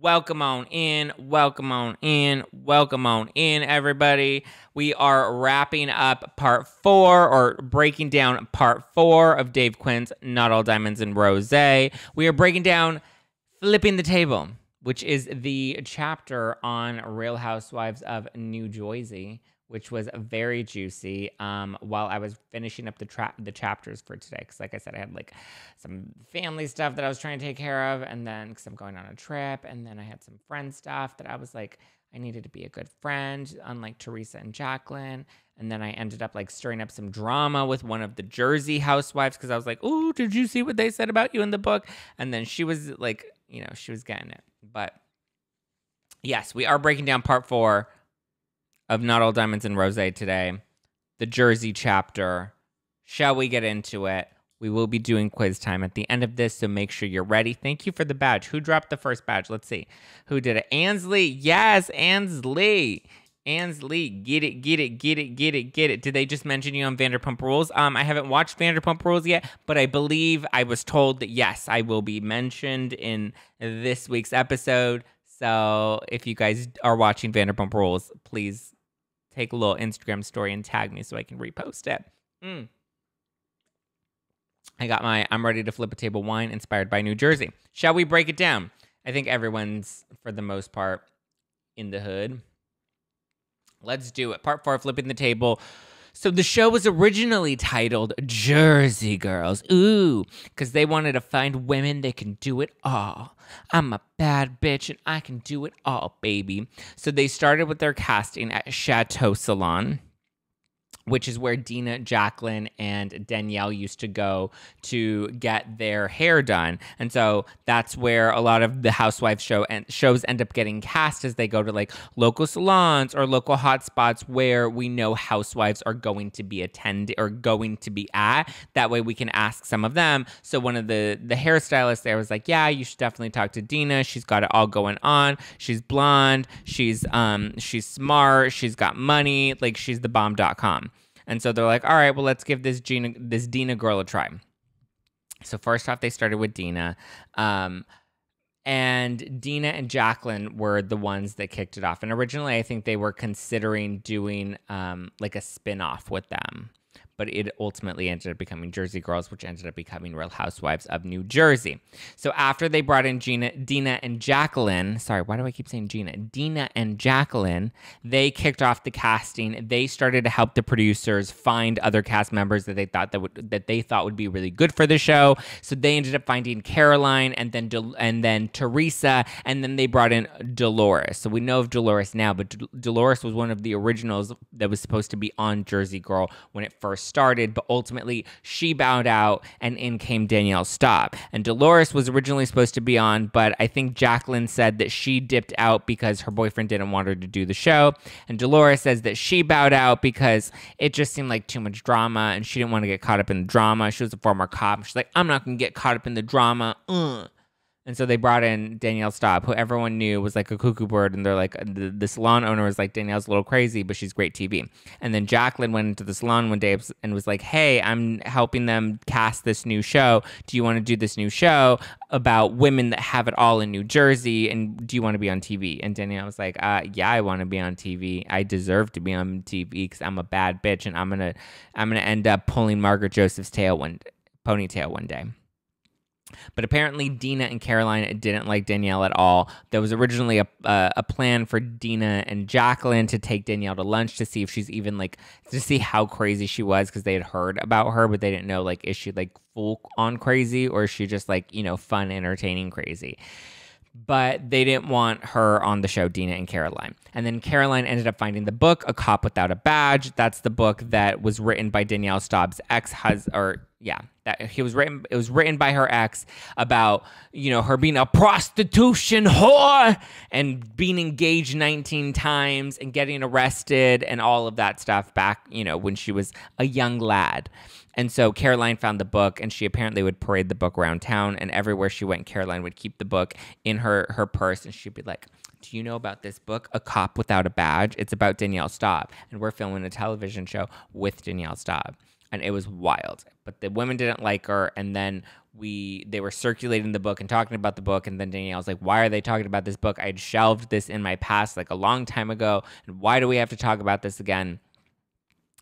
Welcome on in, welcome on in, welcome on in, everybody. We are wrapping up part four or breaking down part four of Dave Quinn's Not All Diamonds and Rosé. We are breaking down Flipping the Table, which is the chapter on Real Housewives of New Jersey, which was very juicy. Um, while I was finishing up the tra- the chapters for today, because like I said, I had like some family stuff that I was trying to take care of, and then because I'm going on a trip, and then I had some friend stuff that I was like, I needed to be a good friend, unlike Teresa and Jacqueline. And then I ended up like stirring up some drama with one of the Jersey housewives because I was like, "Oh, did you see what they said about you in the book?" And then she was like, you know, she was getting it, but. Yes, we are breaking down part four of Not All Diamonds and Rosé today, the Jersey chapter. Shall we get into it? We will be doing quiz time at the end of this, so make sure you're ready. Thank you for the badge. Who dropped the first badge? Let's see. Who did it? Ansley. Yes, Ansley. Ansley, get it, get it, get it, get it, get it. Did they just mention you on Vanderpump Rules? Um, I haven't watched Vanderpump Rules yet, but I believe I was told that yes, I will be mentioned in this week's episode. So if you guys are watching Vanderpump Rules, please take a little Instagram story and tag me so I can repost it. Mm. I got my I'm ready to flip a table wine inspired by New Jersey. Shall we break it down? I think everyone's, for the most part, in the hood. Let's do it. Part four, flipping the table. So the show was originally titled Jersey Girls. Ooh, because they wanted to find women that can do it all. I'm a bad bitch and I can do it all, baby. So they started with their casting at Chateau Salon which is where Dina, Jacqueline, and Danielle used to go to get their hair done. And so that's where a lot of the housewife show and shows end up getting cast as they go to like local salons or local hotspots where we know housewives are going to be attend or going to be at. That way we can ask some of them. So one of the the hairstylists there was like, "Yeah, you should definitely talk to Dina. She's got it all going on. She's blonde. She's um she's smart. She's got money. Like she's the bomb.com." And so they're like, all right, well, let's give this Gina, this Dina girl a try. So first off, they started with Dina. Um, and Dina and Jacqueline were the ones that kicked it off. And originally, I think they were considering doing um, like a spin off with them but it ultimately ended up becoming Jersey Girls, which ended up becoming Real Housewives of New Jersey. So after they brought in Gina, Dina and Jacqueline, sorry, why do I keep saying Gina? Dina and Jacqueline, they kicked off the casting. They started to help the producers find other cast members that they thought that would that they thought would be really good for the show. So they ended up finding Caroline and then Del- and then Teresa, and then they brought in Dolores. So we know of Dolores now, but D- Dolores was one of the originals that was supposed to be on Jersey Girl when it first started, but ultimately she bowed out and in came Danielle Staub. And Dolores was originally supposed to be on, but I think Jacqueline said that she dipped out because her boyfriend didn't want her to do the show. And Dolores says that she bowed out because it just seemed like too much drama and she didn't want to get caught up in the drama. She was a former cop. She's like, I'm not going to get caught up in the drama. Ugh. And so they brought in Danielle Staub, who everyone knew was like a cuckoo bird. And they're like, the, the, salon owner was like, Danielle's a little crazy, but she's great TV. And then Jacqueline went into the salon one day and was like, hey, I'm helping them cast this new show. Do you want to do this new show about women that have it all in New Jersey? And do you want to be on TV? And Danielle was like, uh, yeah, I want to be on TV. I deserve to be on TV because I'm a bad bitch and I'm going to, I'm going to end up pulling Margaret Josephs' tail one, ponytail one day. But apparently, Dina and Caroline didn't like Danielle at all. There was originally a, uh, a plan for Dina and Jacqueline to take Danielle to lunch to see if she's even like, to see how crazy she was because they had heard about her, but they didn't know like, is she like full on crazy or is she just like, you know, fun, entertaining crazy? But they didn't want her on the show, Dina and Caroline. And then Caroline ended up finding the book, A Cop Without a Badge. That's the book that was written by Danielle Staub's ex husband, or yeah, that he was written. It was written by her ex about you know her being a prostitution whore and being engaged 19 times and getting arrested and all of that stuff back you know when she was a young lad. And so Caroline found the book and she apparently would parade the book around town and everywhere she went Caroline would keep the book in her her purse and she'd be like, "Do you know about this book, A Cop Without a Badge? It's about Danielle Staub and we're filming a television show with Danielle Staub." And it was wild. But the women didn't like her and then we they were circulating the book and talking about the book and then Danielle was like why are they talking about this book I'd shelved this in my past like a long time ago and why do we have to talk about this again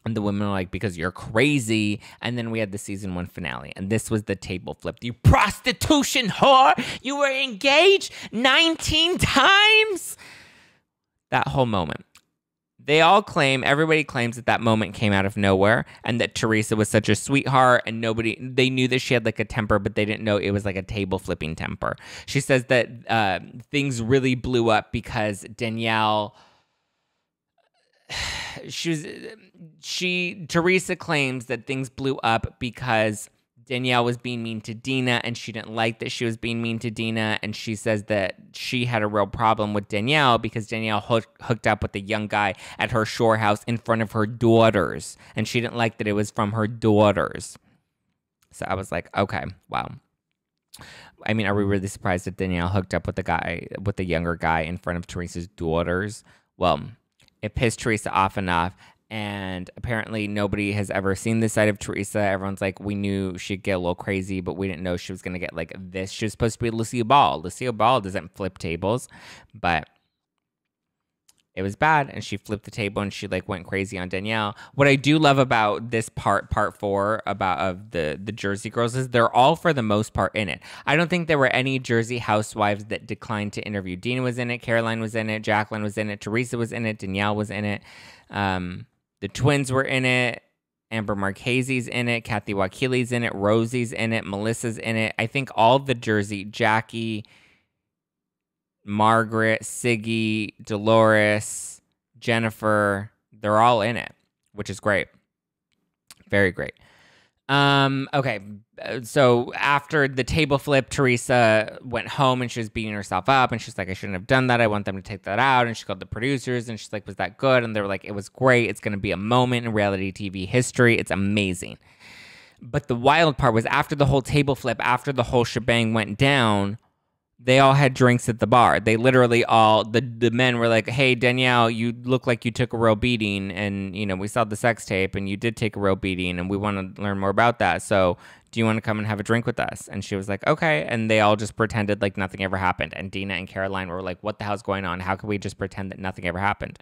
and the women were like because you're crazy. And then we had the season one finale and this was the table flip you prostitution whore! You were engaged 19 times? That whole moment. They all claim, everybody claims that that moment came out of nowhere and that Teresa was such a sweetheart and nobody, they knew that she had like a temper, but they didn't know it was like a table flipping temper. She says that uh, things really blew up because Danielle, she was, she, Teresa claims that things blew up because Danielle was being mean to Dina and she didn't like that she was being mean to Dina. And she says that she had a real problem with Danielle because Danielle hook, hooked up with a young guy at her shore house in front of her daughters. And she didn't like that it was from her daughters. So I was like, okay, wow. I mean, are we really surprised that Danielle hooked up with the guy, with the younger guy in front of Teresa's daughters? Well, it pissed Teresa off enough and apparently nobody has ever seen this side of Teresa. Everyone's like, we knew she'd get a little crazy, but we didn't know she was gonna get like this. She was supposed to be Lucille Ball. Lucille Ball doesn't flip tables, but it was bad, and she flipped the table and she like went crazy on Danielle. What I do love about this part, part four, about of the the Jersey girls is they're all for the most part in it. I don't think there were any Jersey housewives that declined to interview. Dina was in it, Caroline was in it, Jacqueline was in it, Teresa was in it, Danielle was in it. Um, the twins were in it. Amber Marchese's in it. Kathy Wakile's in it. Rosie's in it. Melissa's in it. I think all the Jersey, Jackie, Margaret, Siggy, Dolores, Jennifer, they're all in it, which is great. Very great. Um, okay. So after the table flip, Teresa went home and she was beating herself up and she's like, I shouldn't have done that. I want them to take that out. And she called the producers and she's like, Was that good? And they were like, It was great. It's gonna be a moment in reality TV history. It's amazing. But the wild part was after the whole table flip, after the whole shebang went down, they all had drinks at the bar. They literally all the the men were like, "Hey Danielle, you look like you took a real beating, and you know we saw the sex tape, and you did take a real beating, and we want to learn more about that. So, do you want to come and have a drink with us?" And she was like, "Okay." And they all just pretended like nothing ever happened. And Dina and Caroline were like, "What the hell's going on? How can we just pretend that nothing ever happened?"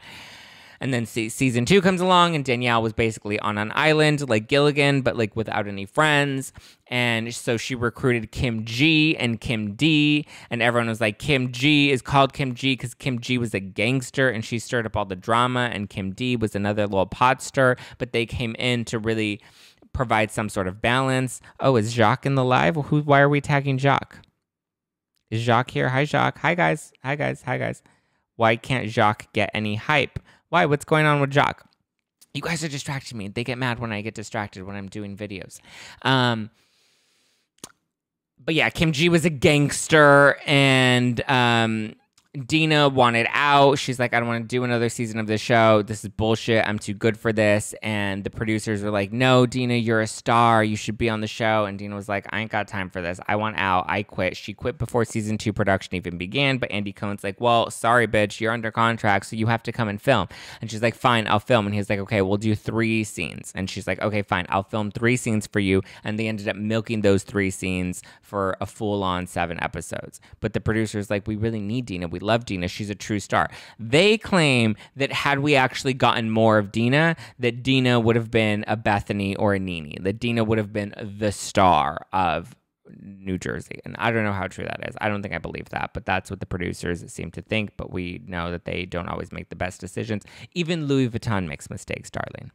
And then se- season two comes along, and Danielle was basically on an island like Gilligan, but like without any friends. And so she recruited Kim G and Kim D, and everyone was like, Kim G is called Kim G because Kim G was a gangster and she stirred up all the drama, and Kim D was another little pot stir, but they came in to really provide some sort of balance. Oh, is Jacques in the live? Who? Why are we tagging Jacques? Is Jacques here? Hi, Jacques. Hi, guys. Hi, guys. Hi, guys. Why can't Jacques get any hype? Why? What's going on with Jock? You guys are distracting me. They get mad when I get distracted when I'm doing videos. Um, but yeah, Kim G was a gangster, and um, Dina wanted out. She's like, I don't want to do another season of this show. This is bullshit. I'm too good for this. And the producers were like, No, Dina, you're a star. You should be on the show. And Dina was like, I ain't got time for this. I want out. I quit. She quit before season two production even began. But Andy Cohen's like, Well, sorry, bitch. You're under contract. So you have to come and film. And she's like, Fine, I'll film. And he's like, Okay, we'll do three scenes. And she's like, Okay, fine. I'll film three scenes for you. And they ended up milking those three scenes for a full on seven episodes. But the producers like, We really need Dina. We love Dina. She's a true star. They claim that had we actually gotten more of Dina, that Dina would have been a Bethany or a NeNe, that Dina would have been the star of New Jersey. And I don't know how true that is. I don't think I believe that, but that's what the producers seem to think. But we know that they don't always make the best decisions. Even Louis Vuitton makes mistakes, darling.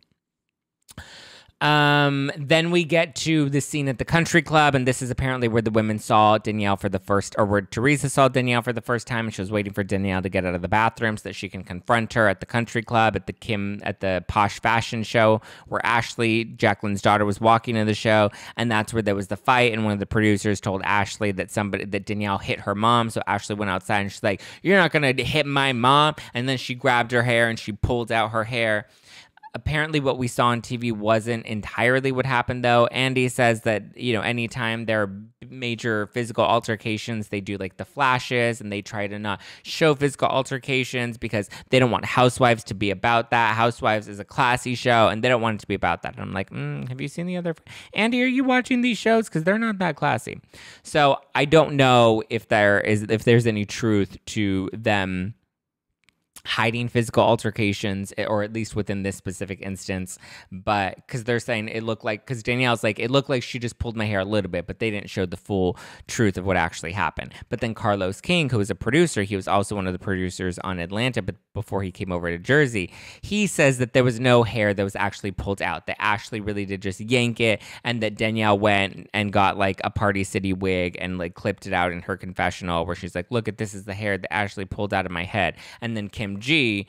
Um, then we get to the scene at the country club, and this is apparently where the women saw Danielle for the first, or where Teresa saw Danielle for the first time, and she was waiting for Danielle to get out of the bathroom so that she can confront her at the country club, at the Kim, at the posh fashion show, where Ashley, Jacqueline's daughter, was walking to the show, and that's where there was the fight, and one of the producers told Ashley that somebody, that Danielle hit her mom, so Ashley went outside and she's like, "You're not gonna hit my mom," and then she grabbed her hair and she pulled out her hair Apparently, what we saw on TV wasn't entirely what happened, though. Andy says that, you know, anytime there are major physical altercations, they do like the flashes and they try to not show physical altercations because they don't want Housewives to be about that. Housewives is a classy show and they don't want it to be about that. And I'm like, mm, have you seen the other? Andy, are you watching these shows? Because they're not that classy. So I don't know if there is, if there's any truth to them hiding physical altercations eh, or at least within this specific instance. But because they're saying it looked like because danielle's like it looked like she just pulled my hair a little bit but they didn't show the full truth of what actually happened. But then carlos king who was a producer he was also one of the producers on atlanta but before he came over to jersey he says that there was no hair that was actually pulled out that ashley really did just yank it and that danielle went and got like a party city wig and like clipped it out in her confessional where she's like look at this is the hair that ashley pulled out of my head. And then kim G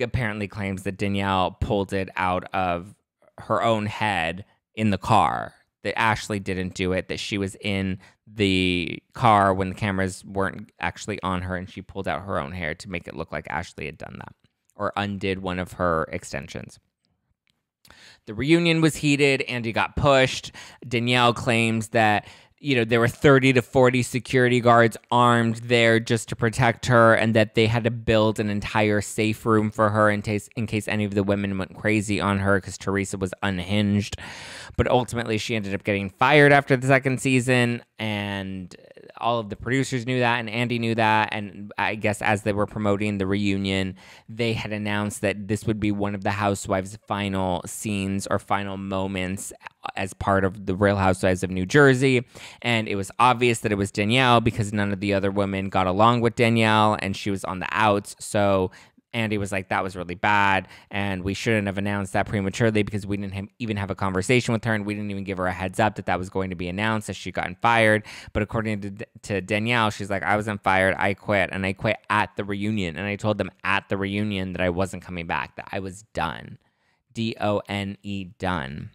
apparently claims that Danielle pulled it out of her own head in the car. That Ashley didn't do it, that she was in the car when the cameras weren't actually on her and she pulled out her own hair to make it look like Ashley had done that or undid one of her extensions. The reunion was heated. Andy got pushed. Danielle claims that you know, there were 30 to 40 security guards armed there just to protect her, and that they had to build an entire safe room for her in case, in case any of the women went crazy on her because Teresa was unhinged. But ultimately, she ended up getting fired after the second season, and all of the producers knew that and Andy knew that. And I guess as they were promoting the reunion they had announced that this would be one of the housewives final scenes or final moments as part of the Real Housewives of New Jersey. And it was obvious that it was Danielle because none of the other women got along with Danielle and she was on the outs. So Andy was like, that was really bad. And we shouldn't have announced that prematurely because we didn't even have a conversation with her and we didn't even give her a heads up that that was going to be announced that she'd gotten fired. But according to, to Danielle, she's like, I wasn't fired. I quit. And I quit at the reunion. And I told them at the reunion that I wasn't coming back, that I was done. D O N E, done.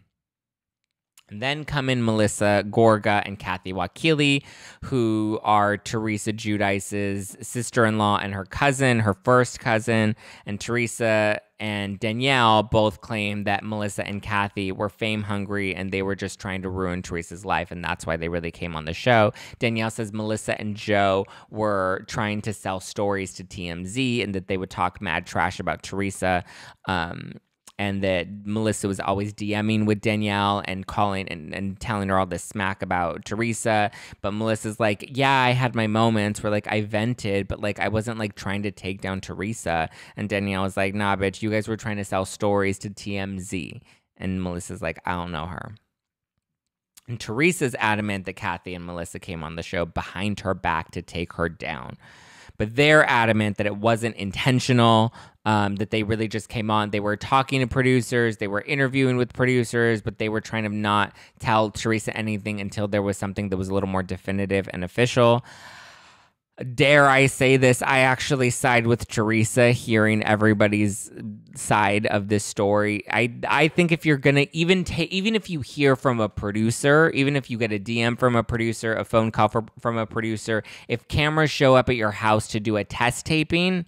And then come in Melissa Gorga and Kathy Wakile, who are Teresa Giudice's sister in law and her cousin, her first cousin. And Teresa and Danielle both claim that Melissa and Kathy were fame hungry and they were just trying to ruin Teresa's life. And that's why they really came on the show. Danielle says Melissa and Joe were trying to sell stories to TMZ and that they would talk mad trash about Teresa. Um, and that Melissa was always DMing with Danielle and calling and, and telling her all this smack about Teresa. But Melissa's like, yeah, I had my moments where like I vented, but like I wasn't like trying to take down Teresa. And Danielle was like, nah, bitch, you guys were trying to sell stories to TMZ. And Melissa's like, I don't know her. And Teresa's adamant that Kathy and Melissa came on the show behind her back to take her down but they're adamant that it wasn't intentional. Um, that they really just came on. They were talking to producers, they were interviewing with producers, but they were trying to not tell Teresa anything until there was something that was a little more definitive and official dare I say this, I actually side with Teresa hearing everybody's side of this story. I I think if you're gonna even take even if you hear from a producer, even if you get a DM from a producer, a phone call for, from a producer, if cameras show up at your house to do a test taping,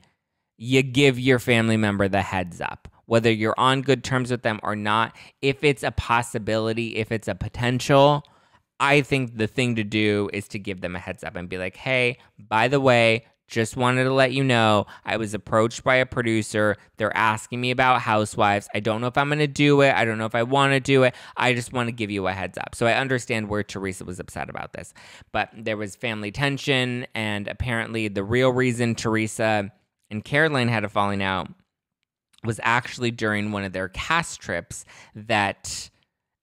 you give your family member the heads up. Whether you're on good terms with them or not, if it's a possibility, if it's a potential, I think the thing to do is to give them a heads up and be like, hey, by the way, just wanted to let you know I was approached by a producer. They're asking me about housewives. I don't know if I'm going to do it. I don't know if I want to do it. I just want to give you a heads up. So I understand where Teresa was upset about this. But there was family tension. And apparently, the real reason Teresa and Caroline had a falling out was actually during one of their cast trips that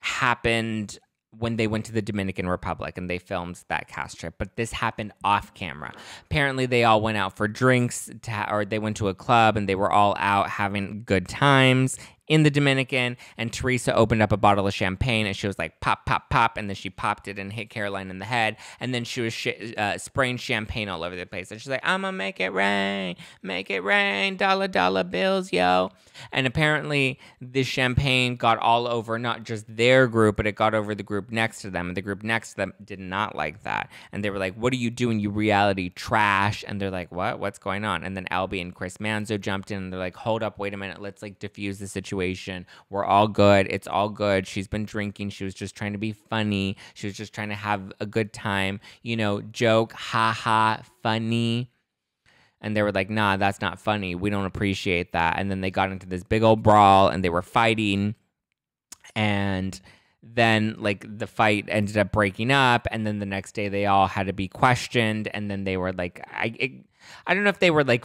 happened when they went to the Dominican Republic and they filmed that cast trip, but this happened off camera. Apparently, they all went out for drinks, to, or they went to a club and they were all out having good times in the Dominican, and Teresa opened up a bottle of champagne and she was like pop, pop, pop, and then she popped it and hit Caroline in the head, and then she was sh- uh, spraying champagne all over the place, and she's like, "I'm gonna make it rain, make it rain, dollar dollar bills, yo," and apparently the champagne got all over not just their group, but it got over the group next to them, and the group next to them did not like that, and they were like, "What are you doing, you reality trash?" And they're like, "What? What's going on?" And then Albie and Chris Manzo jumped in, and they're like, "Hold up, wait a minute, let's like diffuse the situation." Situation. We're all good. It's all good. She's been drinking. She was just trying to be funny. She was just trying to have a good time, you know, joke, ha ha, funny. And they were like, nah, that's not funny. We don't appreciate that. And then they got into this big old brawl and they were fighting. And then like the fight ended up breaking up and then the next day they all had to be questioned and then they were like i it, i don't know if they were like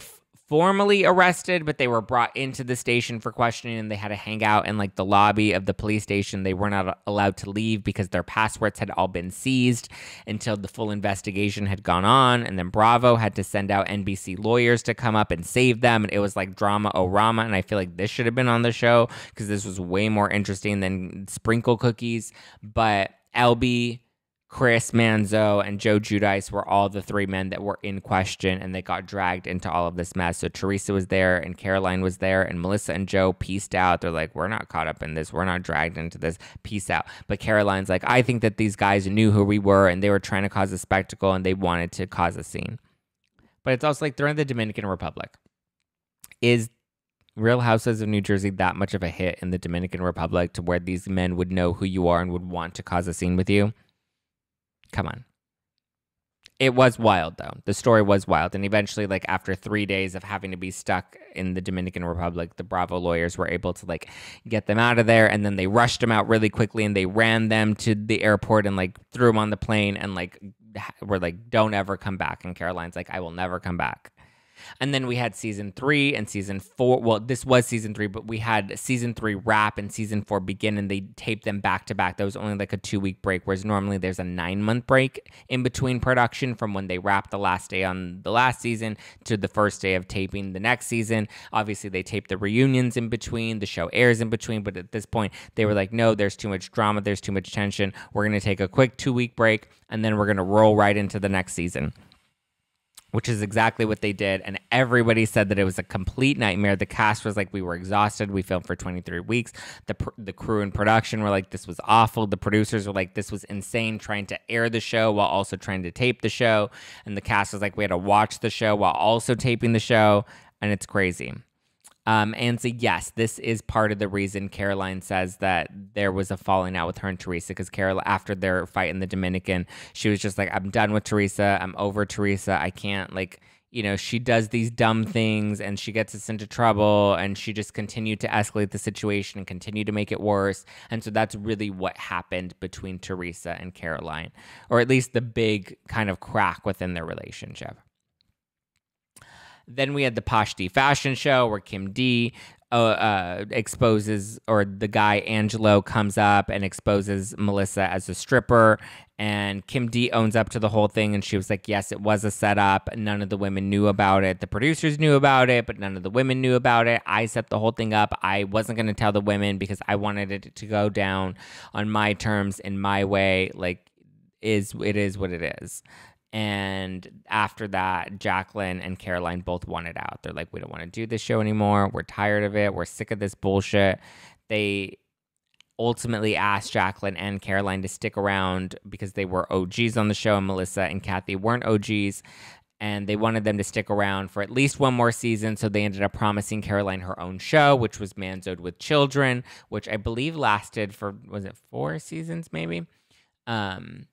formally arrested, but they were brought into the station for questioning and they had to hang out in like the lobby of the police station. They were not allowed to leave because their passports had all been seized until the full investigation had gone on. And then Bravo had to send out NBC lawyers to come up and save them. And it was like drama oh rama. And I feel like this should have been on the show because this was way more interesting than sprinkle cookies. But Albie Chris Manzo and Joe Giudice were all the three men that were in question and they got dragged into all of this mess. So Teresa was there and Caroline was there and Melissa and Joe pieced out. They're like, we're not caught up in this. We're not dragged into this. Peace out. But Caroline's like, I think that these guys knew who we were and they were trying to cause a spectacle and they wanted to cause a scene. But it's also like they're in the Dominican Republic. Is Real Houses of New Jersey that much of a hit in the Dominican Republic to where these men would know who you are and would want to cause a scene with you? Come on. It was wild though. The story was wild. And eventually, like after three days of having to be stuck in the Dominican Republic, the Bravo lawyers were able to like get them out of there. And then they rushed them out really quickly and they ran them to the airport and like threw them on the plane and like were like, don't ever come back. And Caroline's like, I will never come back. And then we had season three and season four. Well, this was season three, but we had season three wrap and season four begin, and they taped them back to back. That was only like a two week break, whereas normally there's a nine month break in between production from when they wrap the last day on the last season to the first day of taping the next season. Obviously, they tape the reunions in between, the show airs in between, but at this point, they were like, no, there's too much drama, there's too much tension. We're going to take a quick two week break, and then we're going to roll right into the next season which is exactly what they did. And everybody said that it was a complete nightmare. The cast was like, we were exhausted. We filmed for 23 weeks. The, the crew and production were like, this was awful. The producers were like, this was insane trying to air the show while also trying to tape the show. And the cast was like, we had to watch the show while also taping the show. And it's crazy. Um, and so, yes, this is part of the reason Caroline says that there was a falling out with her and Teresa because Carol, after their fight in the Dominican, she was just like, I'm done with Teresa. I'm over Teresa. I can't, like, you know, she does these dumb things and she gets us into trouble and she just continued to escalate the situation and continue to make it worse. And so that's really what happened between Teresa and Caroline, or at least the big kind of crack within their relationship. Then we had the Posh D fashion show where Kim D uh, uh, exposes, or the guy Angelo comes up and exposes Melissa as a stripper. And Kim D owns up to the whole thing. And she was like, Yes, it was a setup. None of the women knew about it. The producers knew about it, but none of the women knew about it. I set the whole thing up. I wasn't going to tell the women because I wanted it to go down on my terms in my way. Like, is it is what it is. And after that, Jacqueline and Caroline both wanted out. They're like, we don't want to do this show anymore. We're tired of it. We're sick of this bullshit. They ultimately asked Jacqueline and Caroline to stick around because they were OGs on the show, and Melissa and Kathy weren't OGs. And they wanted them to stick around for at least one more season. So they ended up promising Caroline her own show, which was Manzo'd with Children, which I believe lasted for, was it four seasons maybe? Um,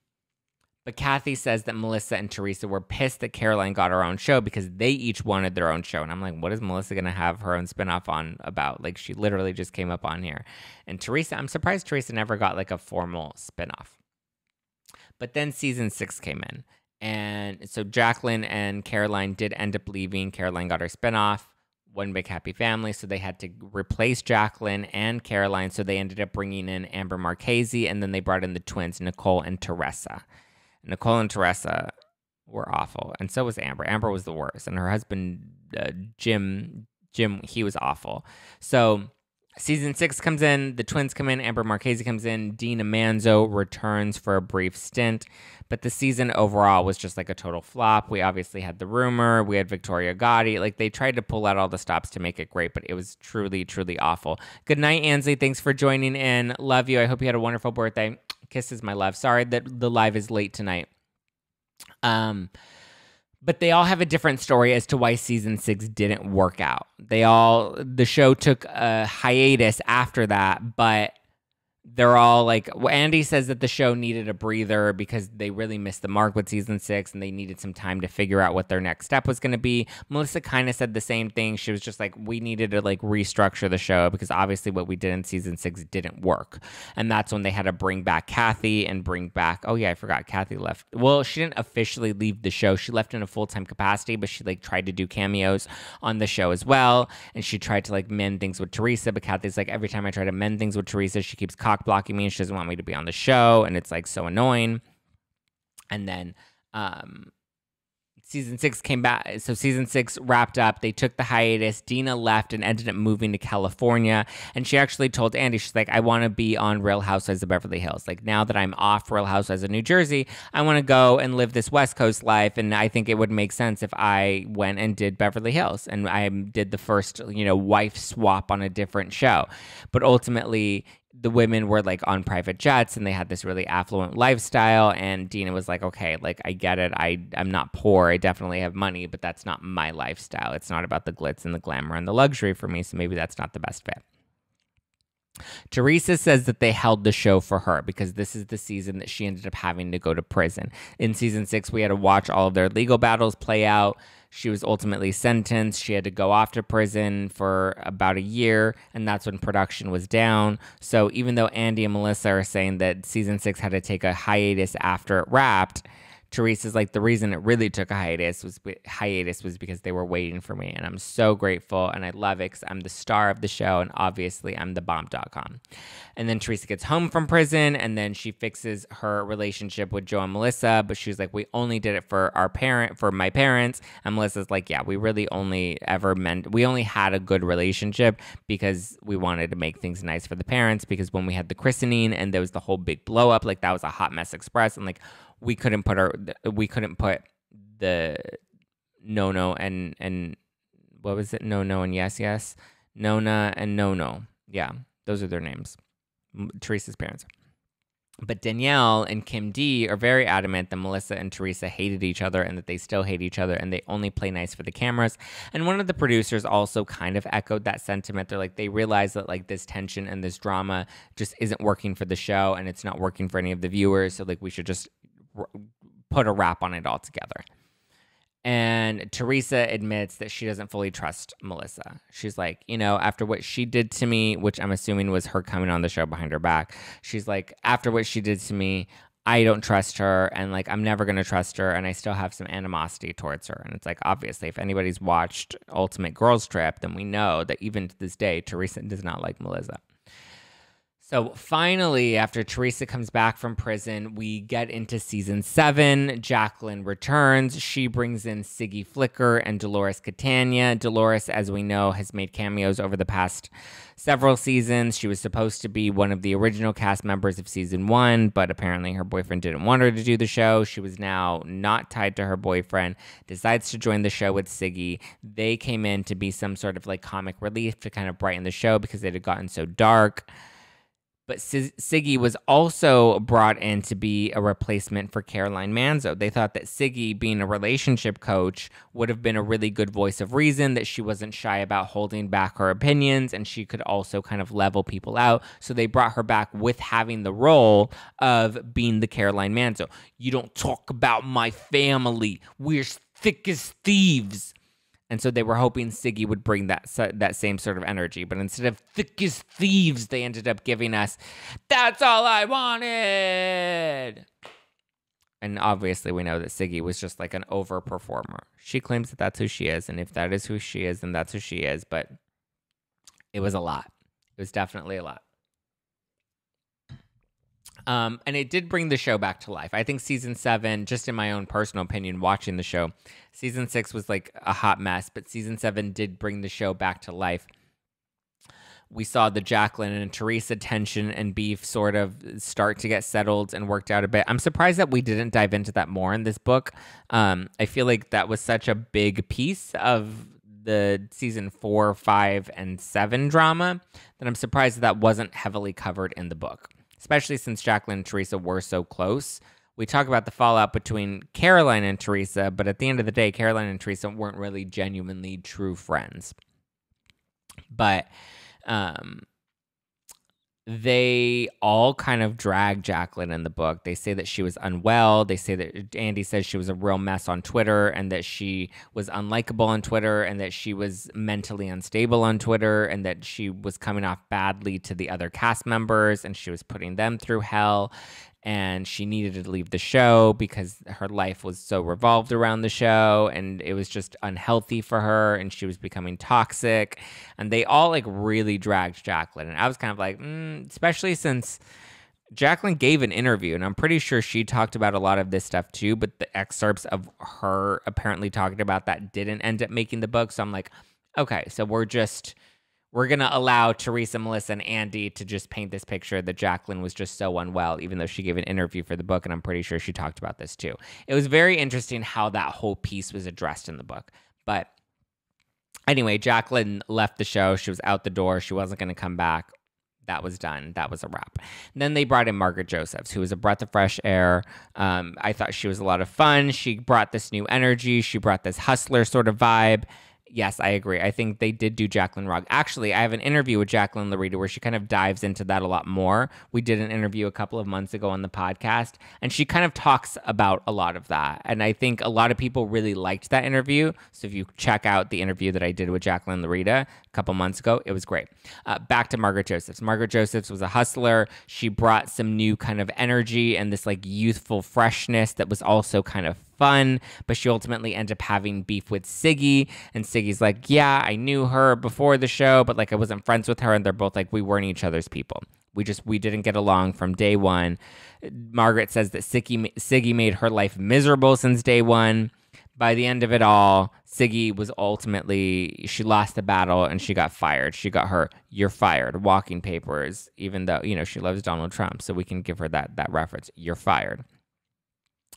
but Kathy says that Melissa and Teresa were pissed that Caroline got her own show because they each wanted their own show. And I'm like, what is Melissa going to have her own spinoff on about? Like, she literally just came up on here. And Teresa, I'm surprised Teresa never got like a formal spinoff. But then season six came in. And so Jacqueline and Caroline did end up leaving. Caroline got her spinoff, One Big Happy Family. So they had to replace Jacqueline and Caroline. So they ended up bringing in Amber Marchese. And then they brought in the twins, Nicole and Teresa. Nicole and Teresa were awful, and so was Amber. Amber was the worst, and her husband uh, Jim Jim he was awful. So season six comes in, the twins come in, Amber Marchese comes in, Dina Manzo returns for a brief stint, but the season overall was just like a total flop. We obviously had the rumor, we had Victoria Gotti, like they tried to pull out all the stops to make it great, but it was truly, truly awful. Good night, Ansley. Thanks for joining in. Love you. I hope you had a wonderful birthday. Kisses, my love. Sorry that the live is late tonight. Um, but they all have a different story as to why season six didn't work out. They all, the show took a hiatus after that, but they're all like Andy says that the show needed a breather because they really missed the mark with season six and they needed some time to figure out what their next step was going to be. Melissa kind of said the same thing. She was just like, we needed to like restructure the show because obviously what we did in season six didn't work, and that's when they had to bring back Kathy and bring back. Oh yeah, I forgot Kathy left. Well, she didn't officially leave the show. She left in a full time capacity, but she like tried to do cameos on the show as well, and she tried to like mend things with Teresa. But Kathy's like, every time I try to mend things with Teresa, she keeps blocking me and she doesn't want me to be on the show and it's like so annoying. And then um season six came back so season six wrapped up. They took the hiatus. Dina left and ended up moving to california. And she actually told andy she's like i want to be on real housewives of beverly hills. Like now that i'm off real housewives of new jersey i want to go and live this west coast life and i think it would make sense if i went and did beverly hills and i did the first you know wife swap on a different show. But ultimately the women were like on private jets and they had this really affluent lifestyle and Dina was like okay like I get it. I I'm not poor. I definitely have money but that's not my lifestyle. It's not about the glitz and the glamour and the luxury for me so maybe that's not the best fit Teresa says that they held the show for her because this is the season that she ended up having to go to prison. In season six, we had to watch all of their legal battles play out. She was ultimately sentenced. She had to go off to prison for about a year, and that's when production was down. So even though Andy and Melissa are saying that season six had to take a hiatus after it wrapped, Teresa's like the reason it really took a hiatus was hiatus was because they were waiting for me, and I'm so grateful and I love it because I'm the star of the show, and obviously I'm the bomb.com. And then Teresa gets home from prison, and then she fixes her relationship with Joe and Melissa, but she's like, we only did it for our parent, for my parents, and Melissa's like, yeah, we really only ever meant we only had a good relationship because we wanted to make things nice for the parents because when we had the christening and there was the whole big blow up, like that was a hot mess express, and like we couldn't put our we couldn't put the no no and and what was it no no and yes yes Nona and no no yeah those are their names Teresa's parents but Danielle and Kim D are very adamant that Melissa and Teresa hated each other and that they still hate each other and they only play nice for the cameras. And one of the producers also kind of echoed that sentiment. They're like, they realize that like this tension and this drama just isn't working for the show and it's not working for any of the viewers. So like we should just put a wrap on it altogether. And Teresa admits that she doesn't fully trust Melissa. She's like, you know, after what she did to me, which I'm assuming was her coming on the show behind her back, she's like, after what she did to me, I don't trust her and like I'm never going to trust her and I still have some animosity towards her. And it's like obviously if anybody's watched Ultimate Girls Trip, then we know that even to this day Teresa does not like Melissa. So finally, after Teresa comes back from prison, we get into season seven. Jacqueline returns. She brings in Siggy Flicker and Dolores Catania. Dolores, as we know, has made cameos over the past several seasons. She was supposed to be one of the original cast members of season one, but apparently her boyfriend didn't want her to do the show. She was now not tied to her boyfriend, decides to join the show with Siggy. They came in to be some sort of like comic relief to kind of brighten the show because it had gotten so dark. But Siggy was also brought in to be a replacement for Caroline Manzo. They thought that Siggy, being a relationship coach, would have been a really good voice of reason, that she wasn't shy about holding back her opinions, and she could also kind of level people out. So they brought her back with having the role of being the Caroline Manzo. You don't talk about my family. We're thick as thieves. And so they were hoping Siggy would bring that that same sort of energy, but instead of thick as thieves, they ended up giving us "That's all I wanted." And obviously, we know that Siggy was just like an overperformer. She claims that that's who she is, and if that is who she is, then that's who she is. But it was a lot. It was definitely a lot. Um, and it did bring the show back to life. I think season seven, just in my own personal opinion, watching the show, season six was like a hot mess, but season seven did bring the show back to life. We saw the Jacqueline and Teresa tension and beef sort of start to get settled and worked out a bit. I'm surprised that we didn't dive into that more in this book. Um, I feel like that was such a big piece of the season four, five, and seven drama that I'm surprised that, that wasn't heavily covered in the book especially since Jacqueline and Teresa were so close we talk about the fallout between Caroline and Teresa, but at the end of the day, Caroline and Teresa weren't really genuinely true friends. But um, they all kind of drag Jacqueline in the book. They say that she was unwell. They say that Andy says she was a real mess on Twitter and that she was unlikable on Twitter and that she was mentally unstable on Twitter and that she was coming off badly to the other cast members and she was putting them through hell and she needed to leave the show because her life was so revolved around the show and it was just unhealthy for her and she was becoming toxic. And they all like really dragged jacqueline. And i was kind of like mm, especially since jacqueline gave an interview and i'm pretty sure she talked about a lot of this stuff too but the excerpts of her apparently talking about that didn't end up making the book. So i'm like okay so we're just we're going to allow Teresa, Melissa, and Andy to just paint this picture that Jacqueline was just so unwell, even though she gave an interview for the book. And I'm pretty sure she talked about this too. It was very interesting how that whole piece was addressed in the book. But anyway, Jacqueline left the show. She was out the door. She wasn't going to come back. That was done. That was a wrap. And then they brought in Margaret Josephs, who was a breath of fresh air. Um, I thought she was a lot of fun. She brought this new energy. She brought this hustler sort of vibe. Yes, I agree. I think they did do Jacqueline Rogge. Actually, I have an interview with Jacqueline Laurita where she kind of dives into that a lot more. We did an interview a couple of months ago on the podcast, and she kind of talks about a lot of that. And I think a lot of people really liked that interview. So if you check out the interview that I did with Jacqueline Laurita a couple months ago, it was great. Uh, back to Margaret Josephs. Margaret Josephs was a hustler. She brought some new kind of energy and this like youthful freshness that was also kind of fun, but she ultimately ends up having beef with Siggy. And Siggy's like, Yeah, I knew her before the show, but like I wasn't friends with her. And they're both like, We weren't each other's people. We just we didn't get along from day one. Margaret says that Siggy, Siggy made her life miserable since day one. By the end of it all, Siggy was ultimately she lost the battle and she got fired. She got her "you're fired" walking papers, even though you know she loves Donald Trump, so we can give her that that reference. You're fired.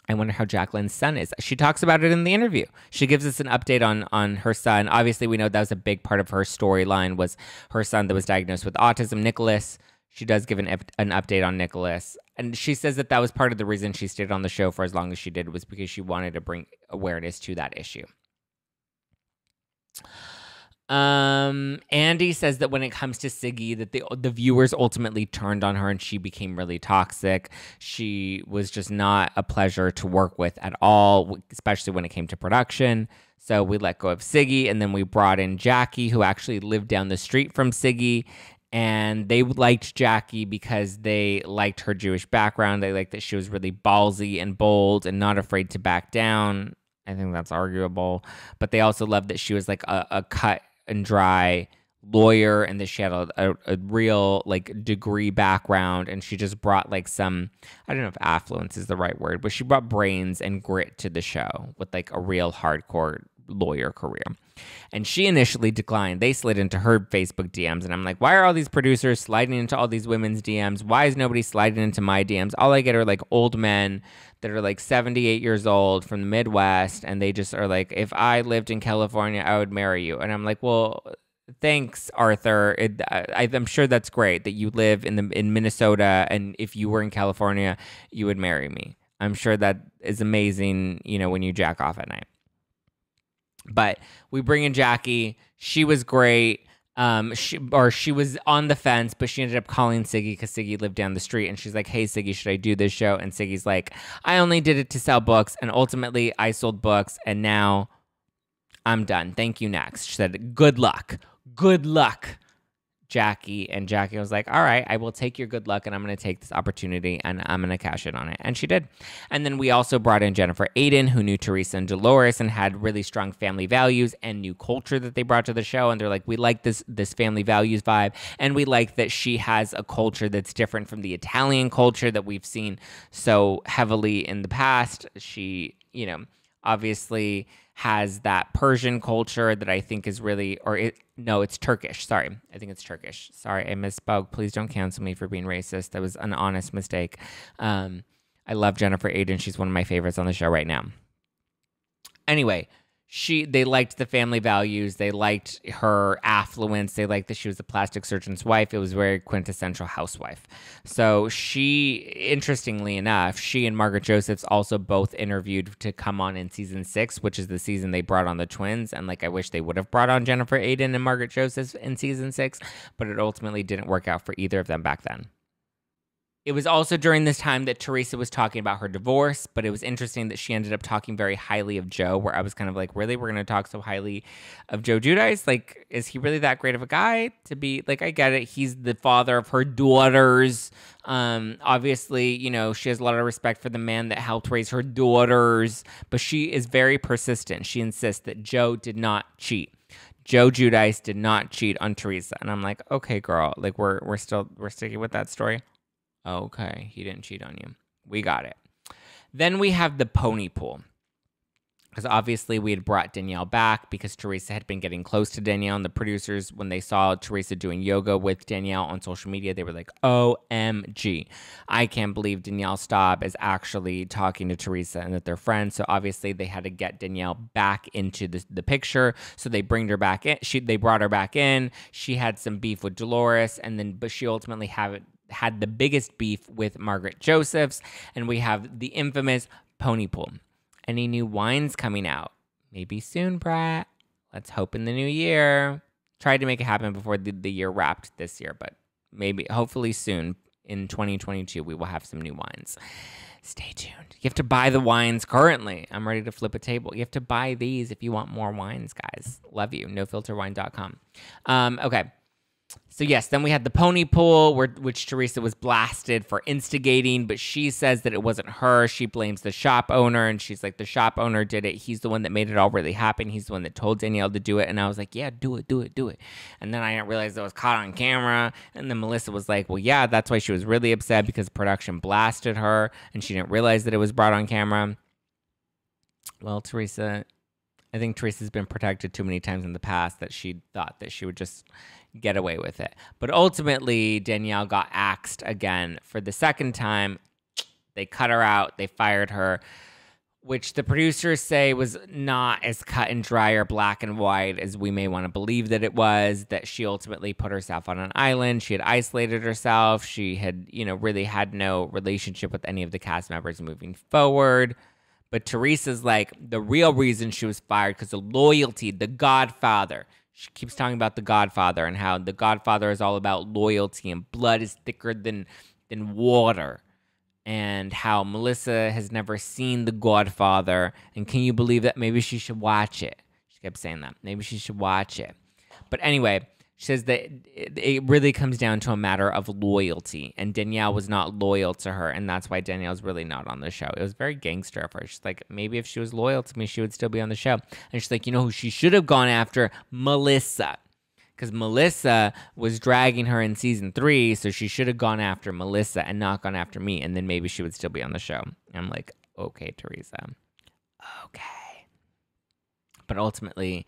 I wonder how Jacqueline's son is. She talks about it in the interview. She gives us an update on on her son. Obviously, we know that was a big part of her storyline was her son that was diagnosed with autism, Nicholas. She does give an an update on Nicholas, and she says that that was part of the reason she stayed on the show for as long as she did was because she wanted to bring awareness to that issue. Um, Andy says that when it comes to Siggy, that the the viewers ultimately turned on her and she became really toxic. She was just not a pleasure to work with at all, especially when it came to production. So we let go of Siggy and then we brought in Jackie, who actually lived down the street from Siggy. And they liked Jackie because they liked her Jewish background. They liked that she was really ballsy and bold and not afraid to back down. I think that's arguable. But they also loved that she was like a, a cut and dry lawyer and that she had a, a, a, real like degree background and she just brought like some i don't know if affluence is the right word but she brought brains and grit to the show with like a real hardcore lawyer career and she initially declined they slid into her facebook dms and i'm like why are all these producers sliding into all these women's dms why is nobody sliding into my dms all i get are like old men that are like 78 years old from the Midwest, and they just are like, if I lived in California, I would marry you. And I'm like, well, thanks, Arthur. It, I, am sure that's great that you live in the in Minnesota, and if you were in California, you would marry me. I'm sure that is amazing. You know, when you jack off at night. But we bring in Jackie. She was great um, she or she was on the fence, but she ended up calling Siggy because Siggy lived down the street, and she's like, "Hey, Siggy, should I do this show?" And Siggy's like, "I only did it to sell books, and ultimately, I sold books, and now I'm done. Thank you. Next." She said, "Good luck. Good luck." Jackie, and Jackie was like, All right, I will take your good luck and I'm going to take this opportunity and I'm going to cash in on it. And she did. And then we also brought in Jennifer Aydin, who knew Teresa and Dolores and had really strong family values and new culture that they brought to the show. And they're like, We like this, this family values vibe. And we like that she has a culture that's different from the Italian culture that we've seen so heavily in the past. She, you know, obviously has that Persian culture that I think is really, or it, no, it's Turkish. Sorry. I think it's Turkish. Sorry, I misspoke. Please don't cancel me for being racist. That was an honest mistake. Um, I love Jennifer Aydin. She's one of my favorites on the show right now. Anyway, she they liked the family values. They liked her affluence. They liked that she was a plastic surgeon's wife. It was very quintessential housewife. So she interestingly enough she and margaret josephs also both interviewed to come on in season six which is the season they brought on the twins. And like i wish they would have brought on jennifer aydin and margaret josephs in season six but it ultimately didn't work out for either of them back then it was also during this time that Teresa was talking about her divorce, but it was interesting that she ended up talking very highly of Joe, where I was kind of like, really? We're going to talk so highly of Joe Giudice? Like, is he really that great of a guy to be like, I get it. He's the father of her daughters. Um, obviously, you know, she has a lot of respect for the man that helped raise her daughters, but she is very persistent. She insists that Joe did not cheat. Joe Giudice did not cheat on Teresa. And I'm like, okay, girl, like we're we're still we're sticking with that story. Okay, he didn't cheat on you. We got it. Then we have the pony pull. Because obviously we had brought Danielle back because Teresa had been getting close to Danielle. And the producers, when they saw Teresa doing yoga with Danielle on social media, they were like, OMG. I can't believe Danielle Staub is actually talking to Teresa and that they're friends. So obviously they had to get Danielle back into the, the picture. So they bring her back in. She they brought her back in. She had some beef with Dolores, and then but she ultimately it had the biggest beef with Margaret Josephs, and we have the infamous Pony Pull. Any new wines coming out? Maybe soon, Brat. Let's hope in the new year. Tried to make it happen before the, the year wrapped this year, but maybe, hopefully soon in 2022, we will have some new wines. Stay tuned. You have to buy the wines currently. I'm ready to flip a table. You have to buy these if you want more wines, guys. Love you. NoFilterWine.com. Um, okay. So yes, then we had the pony pull, where, which Teresa was blasted for instigating, but she says that it wasn't her. She blames the shop owner, and she's like, the shop owner did it. He's the one that made it all really happen. He's the one that told Danielle to do it. And I was like, yeah, do it, do it, do it. And then I didn't realize it was caught on camera. And then Melissa was like, well, yeah, that's why she was really upset because production blasted her, and she didn't realize that it was brought on camera. Well, Teresa, I think Teresa's been protected too many times in the past that she thought that she would just get away with it. But ultimately, Danielle got axed again for the second time. They cut her out, they fired her, which the producers say was not as cut and dry or black and white as we may want to believe that it was. That she ultimately put herself on an island. She had isolated herself. She had, you know, really had no relationship with any of the cast members moving forward. But Teresa's like, the real reason she was fired because the loyalty, the Godfather she keeps talking about the Godfather and how the Godfather is all about loyalty and blood is thicker than than water. And how Melissa has never seen The Godfather. And can you believe that? Maybe she should watch it. She kept saying that. Maybe she should watch it. But anyway, she says that it really comes down to a matter of loyalty, and Danielle was not loyal to her, and that's why Danielle's really not on the show. It was very gangster of her. She's like, maybe if she was loyal to me, she would still be on the show. And she's like, you know who she should have gone after? Melissa. Because Melissa was dragging her in season three, so she should have gone after Melissa and not gone after me, and then maybe she would still be on the show. I'm like, okay, Teresa. Okay. But ultimately,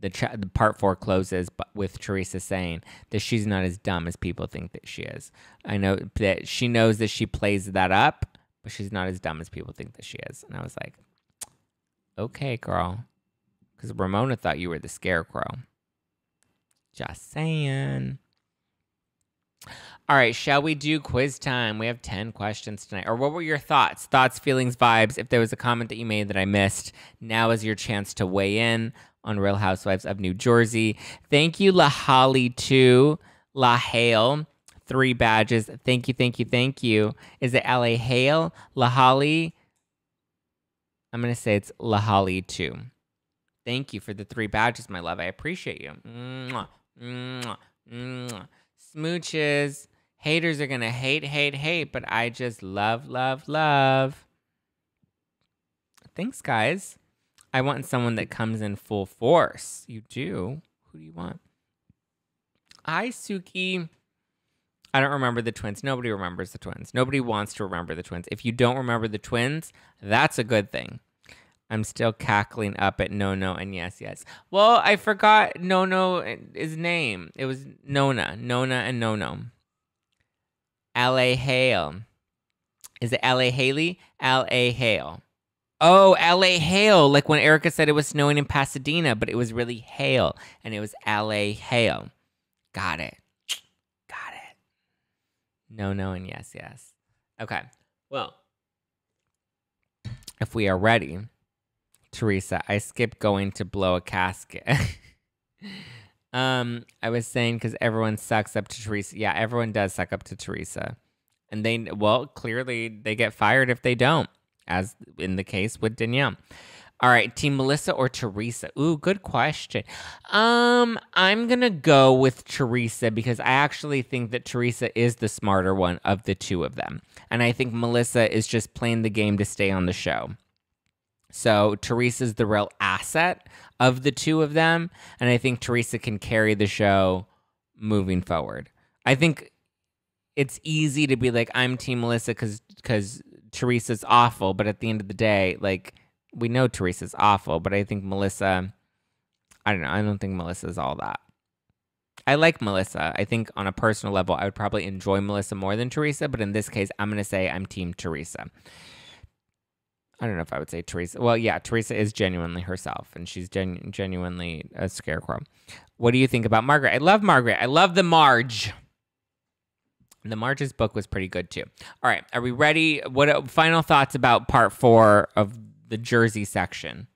the, the part four closes with Teresa saying that she's not as dumb as people think that she is. I know that she knows that she plays that up, but she's not as dumb as people think that she is. And I was like, okay, girl. Because Ramona thought you were the scarecrow. Just saying. All right, shall we do quiz time? We have 10 questions tonight. Or what were your thoughts? Thoughts, feelings, vibes. If there was a comment that you made that I missed, now is your chance to weigh in on Real Housewives of New Jersey. Thank you, La Holly, too. La Hale, three badges. Thank you, thank you, thank you. Is it LA Hale? La Holly? I'm going to say it's La Holly, too. Thank you for the three badges, my love. I appreciate you. Smooches. Haters are going to hate, hate, hate, but I just love, love, love. Thanks, guys. I want someone that comes in full force. You do. Who do you want? I Suki. I don't remember the twins. Nobody remembers the twins. Nobody wants to remember the twins. If you don't remember the twins, that's a good thing. I'm still cackling up at No No and Yes Yes. Well, I forgot No No uh, his name. It was Nona. Nona and No No. L.A. Hale. Is it L.A. Haley? L.A. Hale. Oh, LA hail. Like when Erica said it was snowing in Pasadena, but it was really hail and it was LA hail. Got it. Got it. No, no, and yes, yes. Okay. Well, if we are ready, Teresa, I skipped going to blow a casket. um, I was saying because everyone sucks up to Teresa. Yeah, everyone does suck up to Teresa. And they, well, clearly they get fired if they don't, as in the case with Danielle. All right, Team Melissa or Teresa? Ooh, good question. Um, I'm gonna go with Teresa because I actually think that Teresa is the smarter one of the two of them, and I think Melissa is just playing the game to stay on the show. So Teresa's the real asset of the two of them, and I think Teresa can carry the show moving forward. I think it's easy to be like I'm Team Melissa because because Teresa's awful, but at the end of the day, like we know Teresa's awful, but I think Melissa, I don't know. I don't think Melissa's all that. I like Melissa. I think on a personal level, I would probably enjoy Melissa more than Teresa, but in this case, I'm going to say I'm Team Teresa. I don't know if I would say Teresa. Well, yeah, Teresa is genuinely herself, and she's genu- genuinely a scarecrow. What do you think about Margaret? I love Margaret. I love the Marge. The Marge's book was pretty good too. All right, are we ready? What uh, final thoughts about part four of the Jersey section.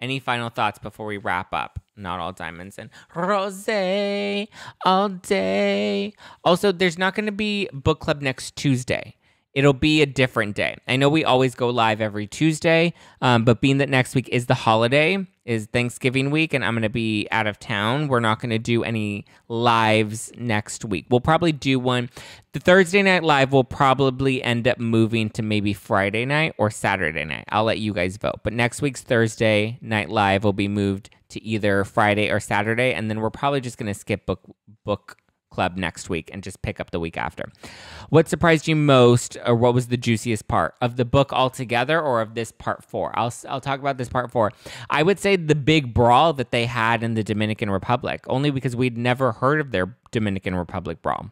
Any final thoughts before we wrap up? Not all diamonds and rosé all day. Also, there's not going to be book club next Tuesday. It'll be a different day. I know we always go live every Tuesday, um, but being that next week is the holiday, is Thanksgiving week, and I'm going to be out of town, we're not going to do any lives next week. We'll probably do one. The Thursday night live will probably end up moving to maybe Friday night or Saturday night. I'll let you guys vote. But next week's Thursday night live will be moved to either Friday or Saturday, and then we're probably just going to skip book book club next week and just pick up the week after. What surprised you most, or what was the juiciest part of the book altogether, or of this part four? I'll I'll talk about this part four. I would say the big brawl that they had in the Dominican Republic, only because we'd never heard of their Dominican Republic brawl.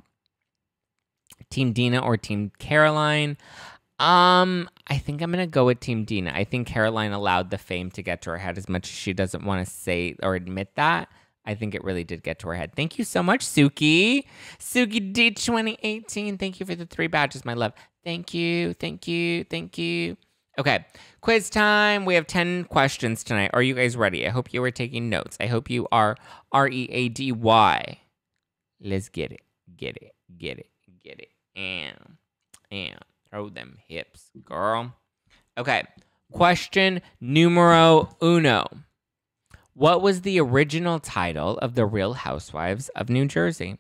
Team Dina or Team Caroline. Um, I think I'm gonna go with Team Dina. I think Caroline allowed the fame to get to her head as much as she doesn't want to say or admit that. I think it really did get to her head. Thank you so much, Suki. Suki D 2018. Thank you for the three badges, my love. Thank you. Thank you. Thank you. Okay, quiz time. We have 10 questions tonight. Are you guys ready? I hope you are taking notes. I hope you are R E A D Y. Let's get it. Get it. Get it. Get it. And, and throw them hips, girl. Okay, question numero uno. What was the original title of The Real Housewives of New Jersey?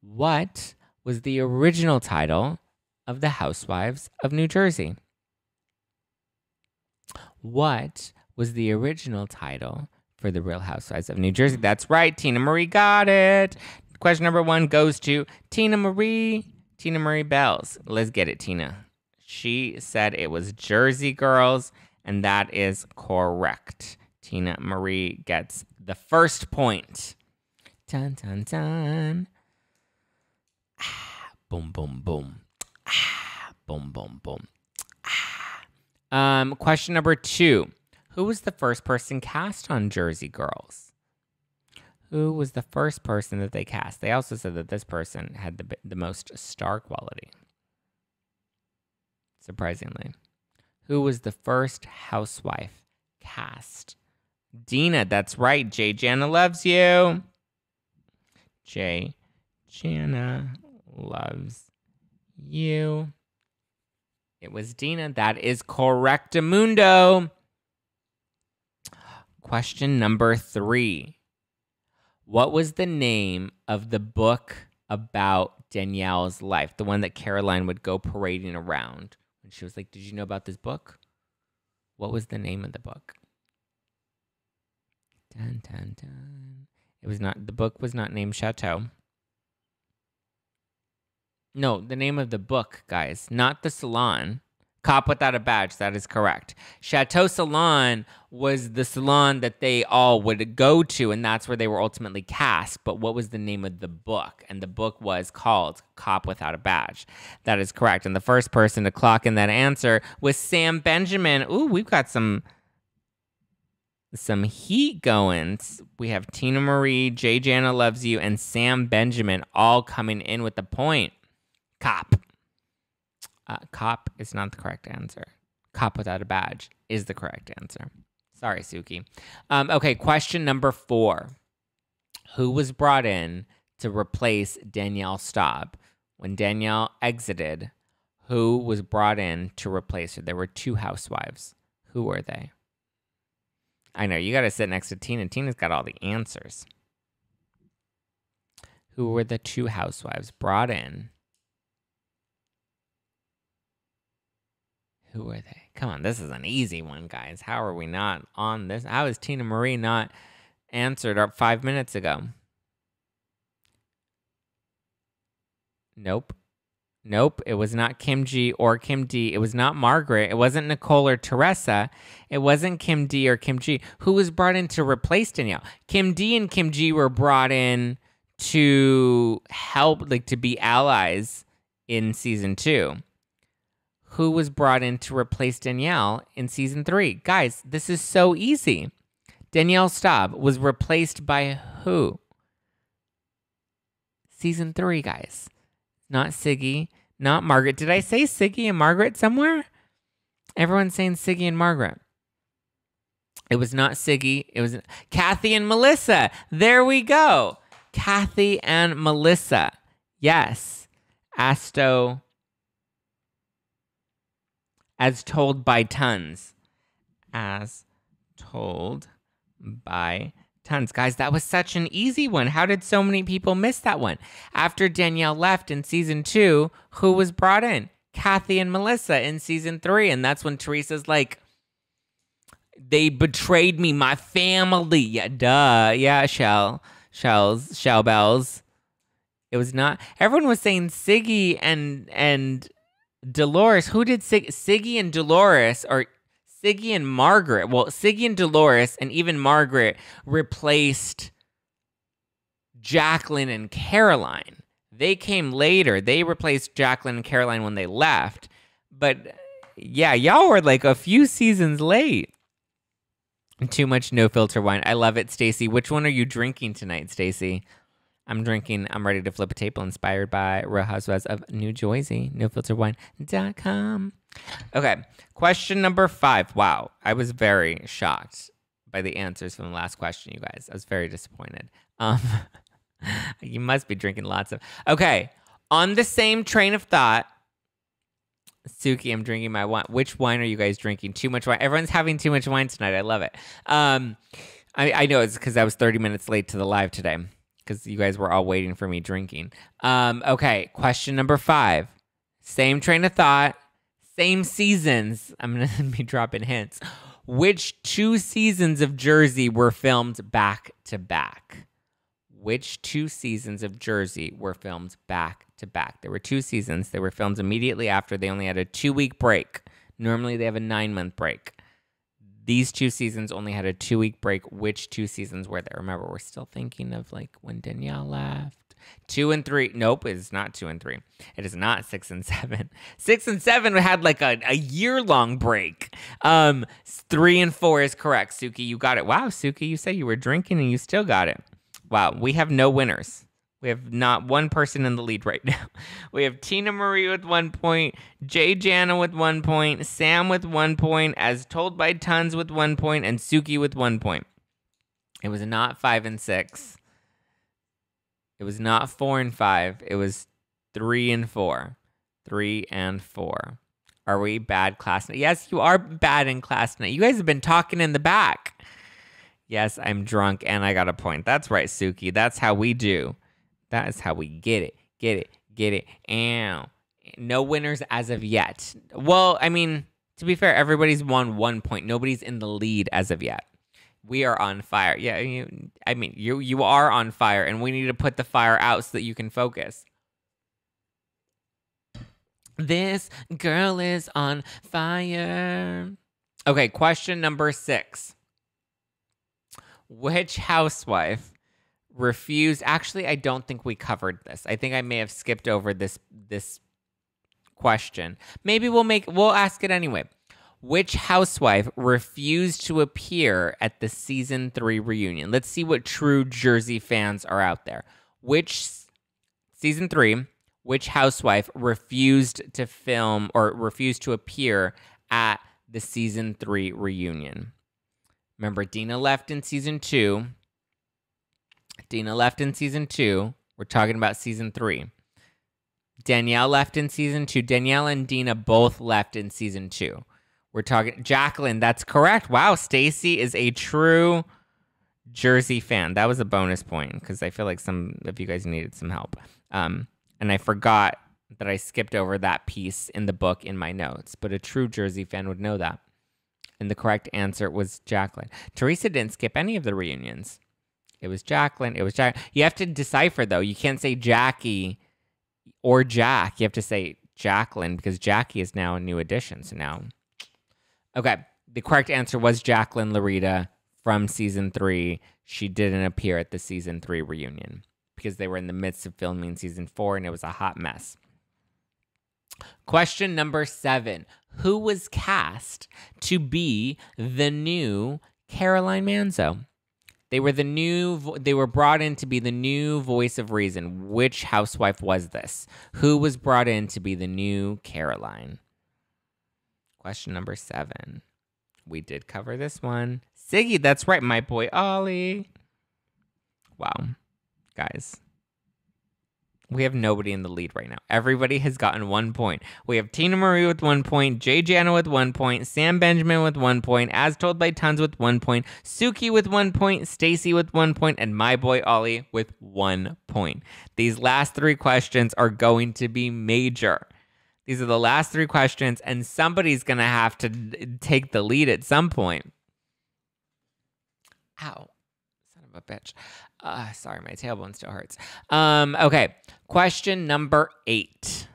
What was the original title of The Housewives of New Jersey? What was the original title for The Real Housewives of New Jersey? That's right, Tina Marie got it. Question number one goes to Tina Marie. Tina Marie Bells. Let's get it, Tina. She said it was Jersey Girls, and that is correct. Tina Marie gets the first point. Dun dun dun. Ah, boom boom boom. Ah, boom boom boom. Ah. Um, question number two. Who was the first person cast on Jersey Girls? Who was the first person that they cast? They also said that this person had the the most star quality. Surprisingly, who was the first housewife cast Dina, that's right. Jay Jana loves you. Jay Jana loves you. It was Dina. That is correct, Mundo. Question number three. What was the name of the book about Danielle's life? The one that Caroline would go parading around. And she was like, Did you know about this book? What was the name of the book? Dun, dun, dun. It was not, the book was not named Chateau. No, the name of the book, guys, not the salon. Cop without a badge. That is correct. Chateau Salon was the salon that they all would go to, and that's where they were ultimately cast. But what was the name of the book? And the book was called Cop Without a Badge. That is correct. And the first person to clock in that answer was Sam Benjamin. Ooh, we've got some some heat going. We have Tina Marie, Jay Jana Loves You, and Sam Benjamin all coming in with the point. Cop. Uh, cop is not the correct answer. Cop without a badge is the correct answer. Sorry, Suki. Um, okay, question number four. Who was brought in to replace Danielle Staub? When Danielle exited, who was brought in to replace her? There were two housewives. Who were they? I know, you got to sit next to Tina. Tina's got all the answers. Who were the two housewives brought in? Who were they? Come on, this is an easy one, guys. How are we not on this? How is Tina Marie not answered up five minutes ago? Nope. Nope, it was not Kim G or Kim D. It was not Margaret. It wasn't Nicole or Teresa. It wasn't Kim D or Kim G. Who was brought in to replace Danielle? Kim D and Kim G were brought in to help, like to be allies in season two. Who was brought in to replace Danielle in season three? Guys, this is so easy. Danielle Staub was replaced by who? Season three, guys not Siggy, not Margaret. Did I say Siggy and Margaret somewhere? Everyone's saying Siggy and Margaret. It was not Siggy. It was Kathy and Melissa. There we go. Kathy and Melissa. Yes. Asto. As told by tons. As told by tons. Guys, that was such an easy one. How did so many people miss that one? After Danielle left in season two, who was brought in? Kathy and Melissa in season three. And that's when Teresa's like, they betrayed me, my family. Yeah, duh. Yeah, Shell. Shells, Shell Bells. It was not. Everyone was saying Siggy and and Dolores. Who did Sig- Siggy and Dolores or Siggy and Margaret, well, Siggy and Dolores and even Margaret replaced Jacqueline and Caroline. They came later. They replaced Jacqueline and Caroline when they left. But yeah, y'all were like a few seasons late. Too much no filter wine. I love it, Stacy. Which one are you drinking tonight, Stacy? I'm drinking, I'm ready to flip a table inspired by Real Housewives of New Jersey, nofilterwine.com. Okay, question number five. Wow, I was very shocked by the answers from the last question, you guys. I was very disappointed. Um, you must be drinking lots of. Okay, on the same train of thought, Suki, I'm drinking my wine. Which wine are you guys drinking? Too much wine. Everyone's having too much wine tonight. I love it. Um, I, I know it's because I was 30 minutes late to the live today because you guys were all waiting for me drinking. Um, okay, question number five. Same train of thought, same seasons. I'm going to be dropping hints. Which two seasons of Jersey were filmed back to back? Which two seasons of Jersey were filmed back to back? There were two seasons. They were filmed immediately after. They only had a two week break. Normally, they have a nine month break these two seasons only had a two week break. Which two seasons were there? Remember, we're still thinking of like when Danielle left. Two and three. Nope, it's not two and three. It is not six and seven. Six and seven had like a, a year long break. Um, three and four is correct. Suki, you got it. Wow, Suki, you said you were drinking and you still got it. Wow, we have no winners. We have not one person in the lead right now. We have Tina Marie with one point, Jay Jana with one point, Sam with one point, as told by Tons with one point, and Suki with one point. It was not five and six. It was not four and five. It was three and four. Three and four. Are we bad class? Yes, you are bad in class tonight. You guys have been talking in the back. Yes, I'm drunk and I got a point. That's right, Suki. That's how we do. That is how we get it. Get it. Get it. And no winners as of yet. Well, I mean, to be fair, everybody's won one point. Nobody's in the lead as of yet. We are on fire. Yeah, you, I mean, you you are on fire, and we need to put the fire out so that you can focus. This girl is on fire. Okay, question number six. Which housewife refused? Actually, I don't think we covered this. I think I may have skipped over this this question. Maybe we'll make we'll ask it anyway. Which housewife refused to appear at the season three reunion? Let's see what true Jersey fans are out there. Which season three? Which housewife refused to film or refused to appear at the season three reunion? Remember, Dina left in season two. Dina left in season two. We're talking about season three. Danielle left in season two. Danielle and Dina both left in season two. We're talking Jacqueline. That's correct. Wow, Stacy is a true Jersey fan. That was a bonus point because I feel like some of you guys needed some help. Um, and I forgot that I skipped over that piece in the book in my notes. But a true Jersey fan would know that. And the correct answer was Jacqueline. Teresa didn't skip any of the reunions. It was Jacqueline. It was Jack. You have to decipher though. You can't say Jackie or Jack. You have to say Jacqueline because Jackie is now a new addition. So now, okay. The correct answer was Jacqueline Laurita from season three. She didn't appear at the season three reunion because they were in the midst of filming season four and it was a hot mess. Question number seven Who was cast to be the new Caroline Manzo? They were the new, they were brought in to be the new voice of reason. Which housewife was this? Who was brought in to be the new Caroline? Question number seven. We did cover this one. Siggy, that's right, my boy Ollie. Wow guys. We have nobody in the lead right now. Everybody has gotten one point. We have Tina Marie with one point, Jay Jana with one point, Sam Benjamin with one point, As Told by Tons with one point, Suki with one point, Stacy with one point, and my boy Ollie with one point. These last three questions are going to be major. These are the last three questions, and somebody's going to have to take the lead at some point. Ow. Son of a bitch. Uh, sorry, my tailbone still hurts. Um, okay, question number eight.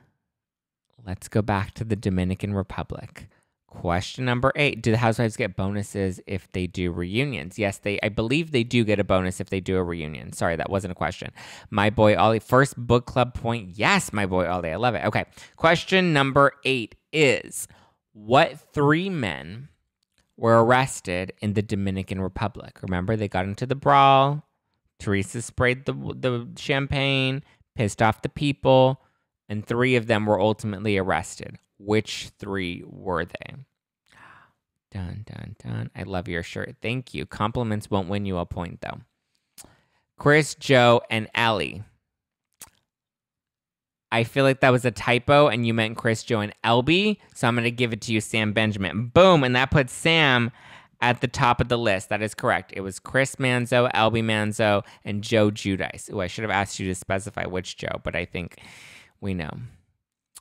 Let's go back to the Dominican Republic. Question number eight: Do the housewives get bonuses if they do reunions? Yes, they. I believe they do get a bonus if they do a reunion. Sorry, that wasn't a question. My boy Ollie, first book club point. Yes, my boy Ollie, I love it. Okay, question number eight is: What three men were arrested in the Dominican Republic? Remember, they got into the brawl. Teresa sprayed the the champagne, pissed off the people, and three of them were ultimately arrested. Which three were they? Dun dun dun. I love your shirt. Thank you. Compliments won't win you a point though. Chris, Joe, and Ellie. I feel like that was a typo and you meant Chris, Joe, and Albie. So I'm going to give it to you, Sam Benjamin. Boom. And that puts Sam at the top of the list. That is correct. It was Chris Manzo, Albie Manzo, and Joe Giudice. Oh, I should have asked you to specify which Joe, but I think we know.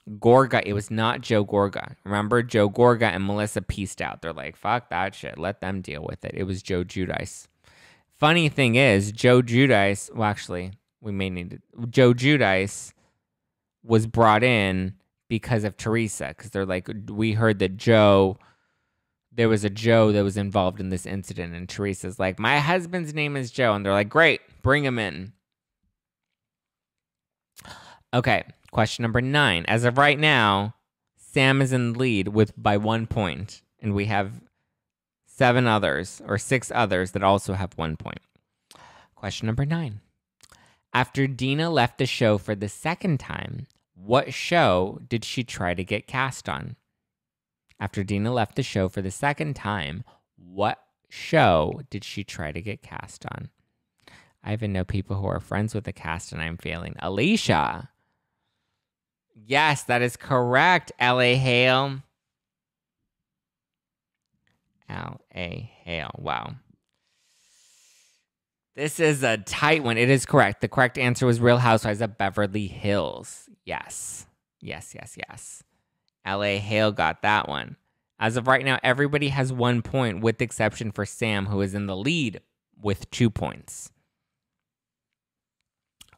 Gorga, it was not Joe Gorga. Remember, Joe Gorga and Melissa pieced out. They're like, fuck that shit. Let them deal with it. It was Joe Giudice. Funny thing is, Joe Giudice, well, actually, we may need to, Joe Giudice was brought in because of Teresa, because they're like, we heard that Joe there was a Joe that was involved in this incident, and Teresa's like, My husband's name is Joe. And they're like, Great, bring him in. Okay, question number nine. As of right now, Sam is in the lead with by one point, and we have seven others or six others that also have one point. Question number nine. After Dina left the show for the second time, what show did she try to get cast on? After Dina left the show for the second time, what show did she try to get cast on? I even know people who are friends with the cast and I'm failing. Alicia. Yes, that is correct. L.A. Hale. L.A. Hale. Wow. This is a tight one. It is correct. The correct answer was Real Housewives of Beverly Hills. Yes. Yes, yes, yes. LA Hale got that one. As of right now, everybody has one point, with the exception for Sam, who is in the lead with two points.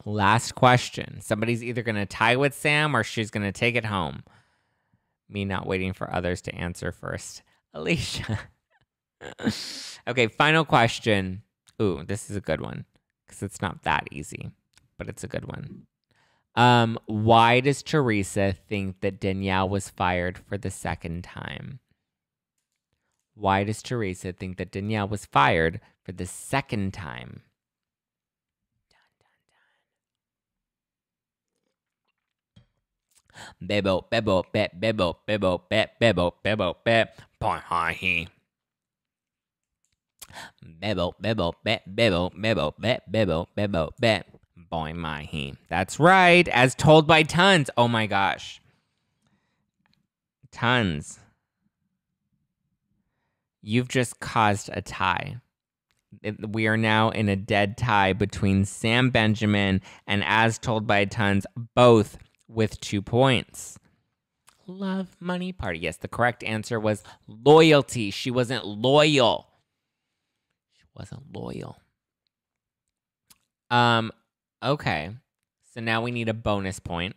Last question. Somebody's either going to tie with Sam or she's going to take it home. Me not waiting for others to answer first. Alicia. okay, final question. Ooh, this is a good one because it's not that easy, but it's a good one. Um, why does Teresa think that Danielle was fired for the second time? Why does Teresa think that Danielle was fired for the second time? Bebo, bebo, be, bebo, bebo, be, bebo, bebo, be, boy, hi, he. Bebo, bebo, be, bebo, bebo, be, bebo, bebo, be, boy, my he. That's right, as told by tons. Oh my gosh. Tons. You've just caused a tie. We are now in a dead tie between Sam Benjamin and As Told by Tons, both with two points. Love money party. Yes, the correct answer was loyalty. She wasn't loyal. She wasn't loyal. Um, okay. So now we need a bonus point.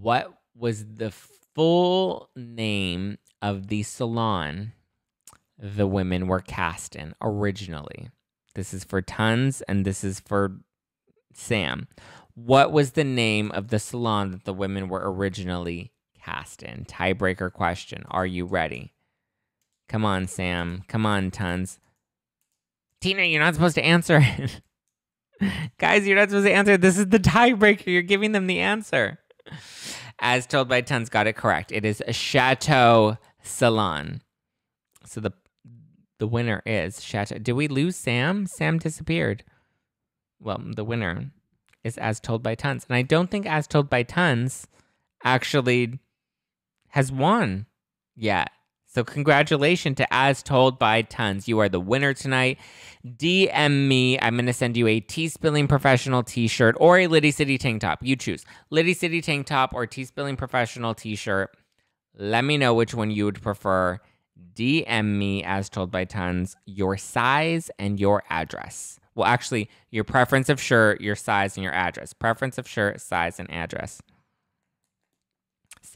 What was the full name of the salon the women were cast in originally. This is for Tons and this is for Sam. What was the name of the salon that the women were originally cast in? Tiebreaker question. Are you ready? Come on, Sam. Come on, Tons. Tina, you're not supposed to answer it. Guys, you're not supposed to answer. This is the tiebreaker. You're giving them the answer. As told by Tons, got it correct. It is a Chateau Salon. So the the winner is Chateau. Did we lose Sam? Sam disappeared. Well, the winner is As Told by Tons. And I don't think As Told by Tons actually has won yet. So congratulations to As Told by Tons. You are the winner tonight. DM me. I'm going to send you a Tea Spilling Professional t-shirt or a Liddy City tank top. You choose. Liddy City tank top or Tea Spilling Professional t-shirt. Let me know which one you would prefer. DM me, as told by tons, your size and your address. Well, actually, your preference of shirt, your size, and your address. Preference of shirt, size, and address.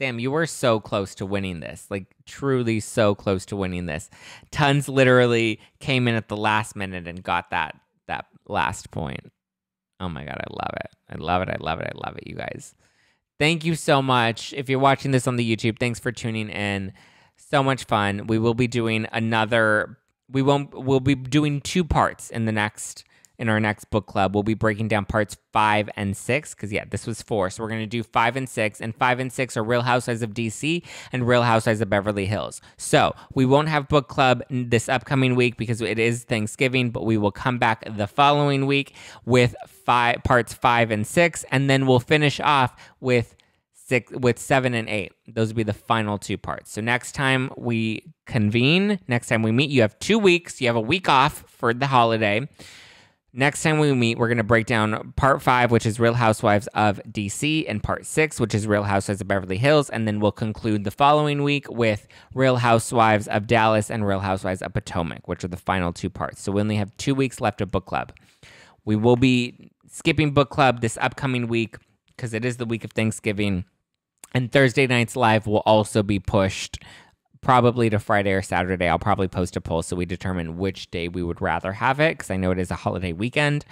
Sam, you were so close to winning this. Like, truly so close to winning this. Tons literally came in at the last minute and got that that last point. Oh my god, I love it. I love it. I love it. I love it, you guys. Thank you so much. If you're watching this on the YouTube, thanks for tuning in. So much fun. We will be doing another we won't we'll be doing two parts in the next in our next book club. We'll be breaking down parts five and six because, yeah, this was four. So we're going to do five and six. And five and six are Real Housewives of DC and Real Housewives of Beverly Hills. So we won't have book club this upcoming week because it is Thanksgiving, but we will come back the following week with five parts five and six. And then we'll finish off with six with seven and eight. Those will be the final two parts. So next time we convene, next time we meet, you have two weeks. You have a week off for the holiday. Next time we meet, we're going to break down part five, which is Real Housewives of DC, and part six, which is Real Housewives of Beverly Hills. And then we'll conclude the following week with Real Housewives of Dallas and Real Housewives of Potomac, which are the final two parts. So we only have two weeks left of book club. We will be skipping book club this upcoming week because it is the week of Thanksgiving. And Thursday night's live will also be pushed probably to Friday or Saturday. I'll probably post a poll so we determine which day we would rather have it because I know it is a holiday weekend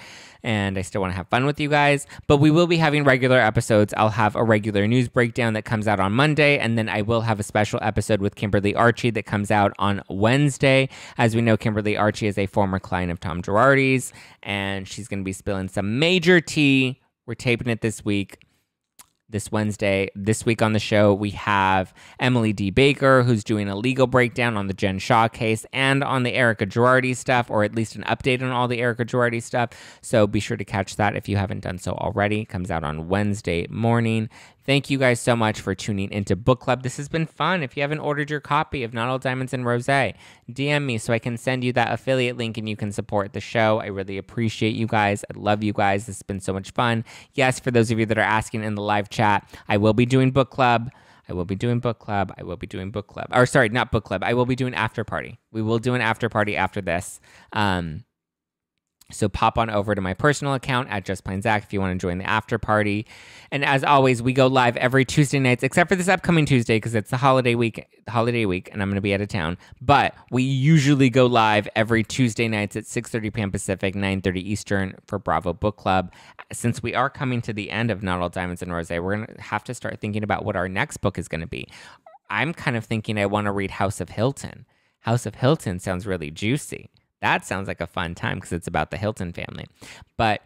and I still want to have fun with you guys. But we will be having regular episodes. I'll have a regular news breakdown that comes out on Monday, and then I will have a special episode with Kimberly Archie that comes out on Wednesday. As we know, Kimberly Archie is a former client of Tom Girardi's, and she's going to be spilling some major tea. We're taping it this week this Wednesday. This week on the show, we have Emily D. Baker, who's doing a legal breakdown on the Jen Shah case and on the Erica Girardi stuff, or at least an update on all the Erica Girardi stuff. So be sure to catch that if you haven't done so already. It comes out on Wednesday morning. Thank you guys so much for tuning into Book Club. This has been fun. If you haven't ordered your copy of Not All Diamonds and Rosé, DM me so I can send you that affiliate link and you can support the show. I really appreciate you guys. I love you guys. This has been so much fun. Yes, for those of you that are asking in the live chat, I will be doing book club. I will be doing book club. I will be doing book club. Or sorry, not book club. I will be doing after party. We will do an after party after this. Um, So pop on over to my personal account at Just Plain Zack if you want to join the after party. And as always, we go live every Tuesday nights, except for this upcoming Tuesday because it's the holiday week, holiday week, and I'm going to be out of town. But we usually go live every Tuesday nights at 6:30 p.m. Pacific, 9:30 Eastern for Bravo Book Club. Since we are coming to the end of Not All Diamonds and Rosé, we're going to have to start thinking about what our next book is going to be. I'm kind of thinking I want to read House of Hilton. House of Hilton sounds really juicy. That sounds like a fun time because it's about the Hilton family. But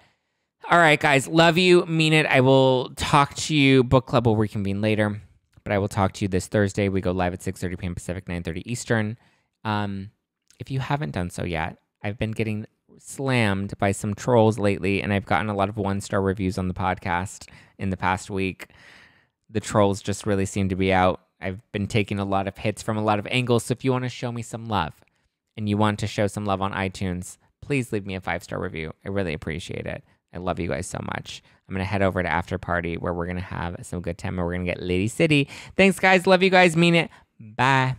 all right, guys, love you, mean it. I will talk to you. Book club will reconvene later, but I will talk to you this Thursday. We go live at 6:30 p.m. Pacific, 9:30 Eastern. Um, if you haven't done so yet, I've been getting slammed by some trolls lately, and I've gotten a lot of one star reviews on the podcast in the past week. The trolls just really seem to be out. I've been taking a lot of hits from a lot of angles. So if you want to show me some love, and you want to show some love on iTunes, please leave me a five star review. I really appreciate it. I love you guys so much. I'm to head over to After Party where we're to have some good time and we're to get Lady City. Thanks, guys. Love you guys. Mean it. Bye.